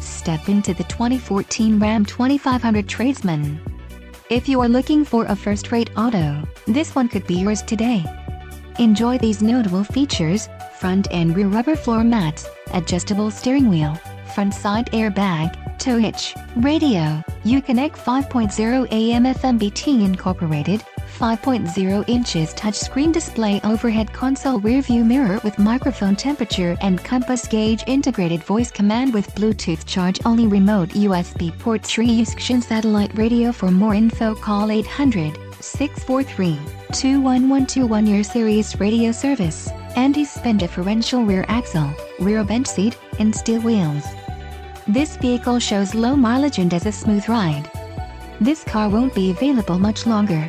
Step into the 2014 Ram 2500 Tradesman. If you are looking for a first-rate auto, this one could be yours today. Enjoy these notable features, front and rear rubber floor mats, adjustable steering wheel, front side airbag, tow hitch, radio, Uconnect 5.0 AM FM BT incorporated, 5.0 inches touchscreen display overhead console rearview mirror with microphone temperature and compass gauge integrated voice command with Bluetooth charge only remote USB port 3 Usction satellite radio. For more info call 800 643 21121 year Sirius radio service anti-spin differential rear axle rear bench seat and steel wheels. This vehicle shows low mileage and has a smooth ride. This car won't be available much longer